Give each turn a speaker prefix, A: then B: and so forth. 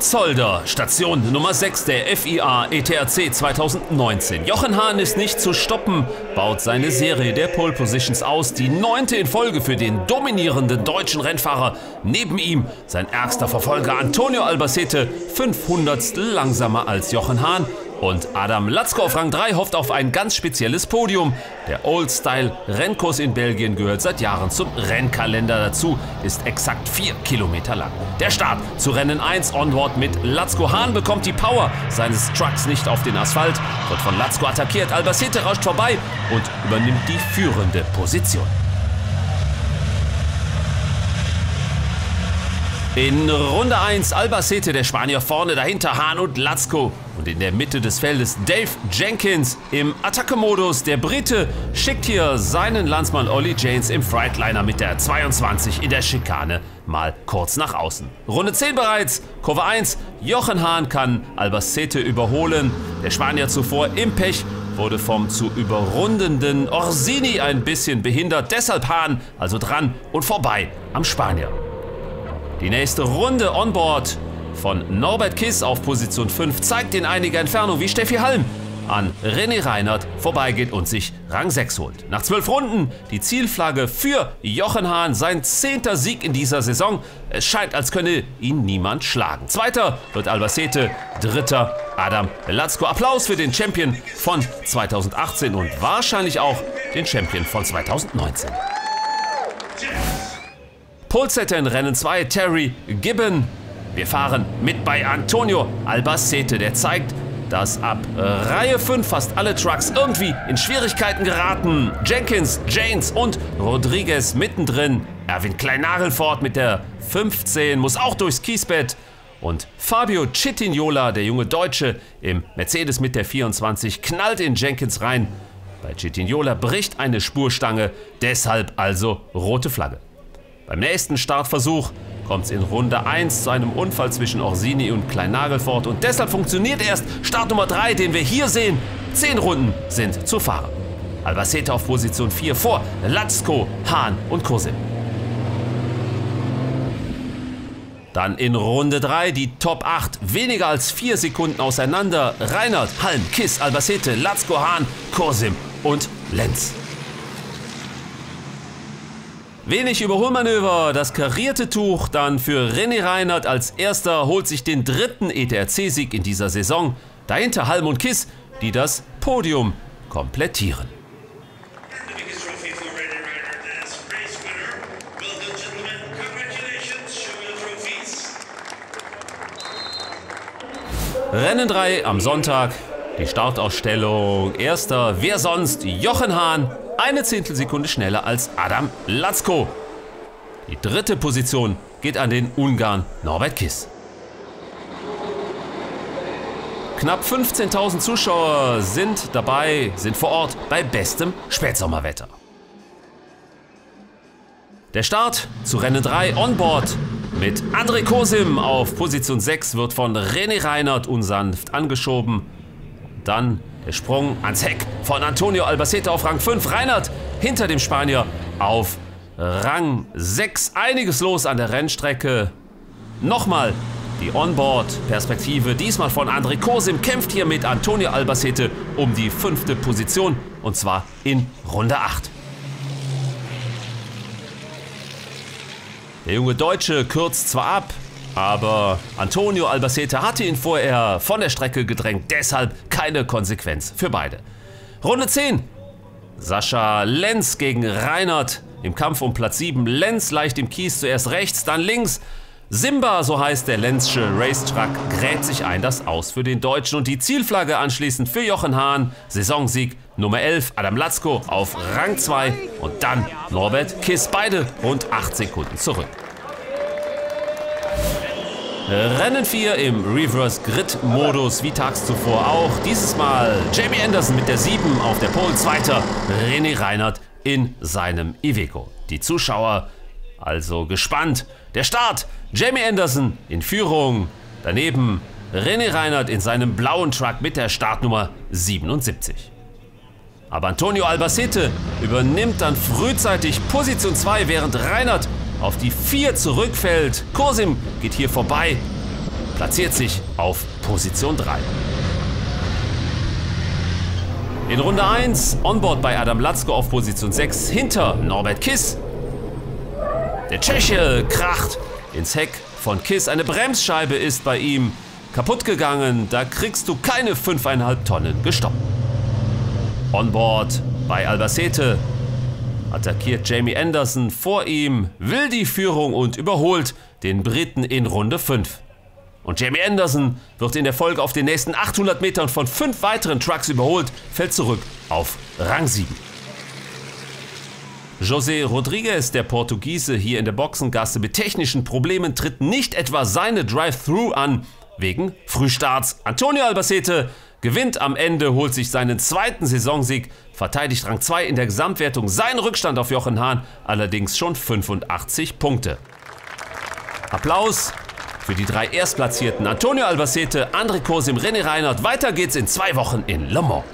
A: Zolder, Station Nummer 6 der FIA ETRC 2019. Jochen Hahn ist nicht zu stoppen, baut seine Serie der Pole Positions aus, die neunte in Folge für den dominierenden deutschen Rennfahrer. Neben ihm sein ärgster Verfolger Antonio Albacete, 500 langsamer als Jochen Hahn. Und Adam Latzko auf Rang 3 hofft auf ein ganz spezielles Podium. Der Old-Style-Rennkurs in Belgien gehört seit Jahren zum Rennkalender dazu, ist exakt 4 Kilometer lang. Der Start zu Rennen 1 Onboard mit Latzko. Hahn bekommt die Power seines Trucks nicht auf den Asphalt, wird von Latzko attackiert. Albacete rauscht vorbei und übernimmt die führende Position. In Runde 1 Albacete, der Spanier vorne, dahinter Hahn und Latzko. Und in der Mitte des Feldes Dave Jenkins im Attacke-Modus. Der Brite schickt hier seinen Landsmann Ollie Janes im Freightliner mit der 22 in der Schikane mal kurz nach außen. Runde 10 bereits, Kurve 1. Jochen Hahn kann Albacete überholen. Der Spanier zuvor im Pech wurde vom zu überrundenden Orsini ein bisschen behindert. Deshalb Hahn also dran und vorbei am Spanier. Die nächste Runde Onboard von Norbert Kiss auf Position 5 zeigt in einiger Entfernung, wie Steffi Halm an René Reinhardt vorbeigeht und sich Rang 6 holt. Nach zwölf Runden die Zielflagge für Jochen Hahn, sein zehnter Sieg in dieser Saison. Es scheint, als könne ihn niemand schlagen. Zweiter wird Albacete, dritter Adam Latzko. Applaus für den Champion von 2018 und wahrscheinlich auch den Champion von 2019. Pulsetter in Rennen 2, Terry Gibbon. Wir fahren mit bei Antonio Albacete, der zeigt, dass ab Reihe 5 fast alle Trucks irgendwie in Schwierigkeiten geraten. Jenkins, Janes und Rodriguez mittendrin. Erwin Kleinagelfort mit der 15 muss auch durchs Kiesbett. Und Fabio Citignola, der junge Deutsche, im Mercedes mit der 24, knallt in Jenkins rein. Bei Citignola bricht eine Spurstange, deshalb also rote Flagge. Beim nächsten Startversuch kommt es in Runde 1 zu einem Unfall zwischen Orsini und Kleinnagelfort und deshalb funktioniert erst Start Nummer 3, den wir hier sehen. Zehn Runden sind zu fahren. Albacete auf Position 4 vor Latzko, Hahn und Kursim. Dann in Runde 3 die Top 8, weniger als 4 Sekunden auseinander. Reinhard, Halm, Kiss, Albacete, Latzko, Hahn, Kursim und Lenz. Wenig Überholmanöver, das karierte Tuch dann für René Reinhardt als erster holt sich den dritten ETRC-Sieg in dieser Saison. Dahinter Halm und Kiss, die das Podium komplettieren. Rennen 3 am Sonntag, die Startausstellung. Erster, wer sonst? Jochen Hahn, eine Zehntelsekunde schneller als Adam Latzko. Die dritte Position geht an den Ungarn Norbert Kiss. Knapp 15.000 Zuschauer sind dabei, sind vor Ort bei bestem Spätsommerwetter. Der Start zu Rennen 3 Onboard mit André Kosim auf Position 6 wird von René Reinhardt unsanft angeschoben dann der Sprung ans Heck von Antonio Albacete auf Rang 5. Reinhard hinter dem Spanier auf Rang 6. Einiges los an der Rennstrecke. Nochmal die Onboard-Perspektive, diesmal von André Kosim, kämpft hier mit Antonio Albacete um die fünfte Position und zwar in Runde 8. Der junge Deutsche kürzt zwar ab, aber Antonio Albacete hatte ihn vorher von der Strecke gedrängt, deshalb keine Konsequenz für beide. Runde 10. Sascha Lenz gegen Reinhard im Kampf um Platz 7. Lenz leicht im Kies, zuerst rechts, dann links. Simba, so heißt der Lenzsche Racetruck, gräbt sich ein das Aus für den Deutschen und die Zielflagge anschließend für Jochen Hahn. Saisonsieg Nummer 11, Adam Latzko auf Rang 2 und dann Norbert Kiss, beide rund 8 Sekunden zurück. Rennen 4 im Reverse Grid Modus, wie tags zuvor auch. Dieses Mal Jamie Anderson mit der 7 auf der Pole, zweiter René Reinhardt in seinem Iveco. Die Zuschauer also gespannt. Der Start, Jamie Anderson in Führung, daneben René Reinhardt in seinem blauen Truck mit der Startnummer 77. Aber Antonio Albacete übernimmt dann frühzeitig Position 2, während Reinhardt auf die 4 zurückfällt. Kosim geht hier vorbei. platziert sich auf Position 3. In Runde 1 Onboard bei Adam Latzko auf Position 6 hinter Norbert Kiss. Der Tscheche kracht ins Heck von Kiss. Eine Bremsscheibe ist bei ihm kaputt gegangen. Da kriegst du keine 5,5 Tonnen gestoppt. Onboard bei Albacete attackiert Jamie Anderson vor ihm, will die Führung und überholt den Briten in Runde 5. Und Jamie Anderson wird in der Folge auf den nächsten 800 Metern von fünf weiteren Trucks überholt, fällt zurück auf Rang 7. José Rodriguez, der Portugiese hier in der Boxengasse mit technischen Problemen, tritt nicht etwa seine Drive-Thru an, wegen Frühstarts. Antonio Albacete gewinnt am Ende, holt sich seinen zweiten Saisonsieg, verteidigt Rang 2 in der Gesamtwertung, sein Rückstand auf Jochen Hahn allerdings schon 85 Punkte. Applaus für die drei Erstplatzierten Antonio Albacete, André Kosim, René Reinhardt. Weiter geht's in zwei Wochen in Le Mans.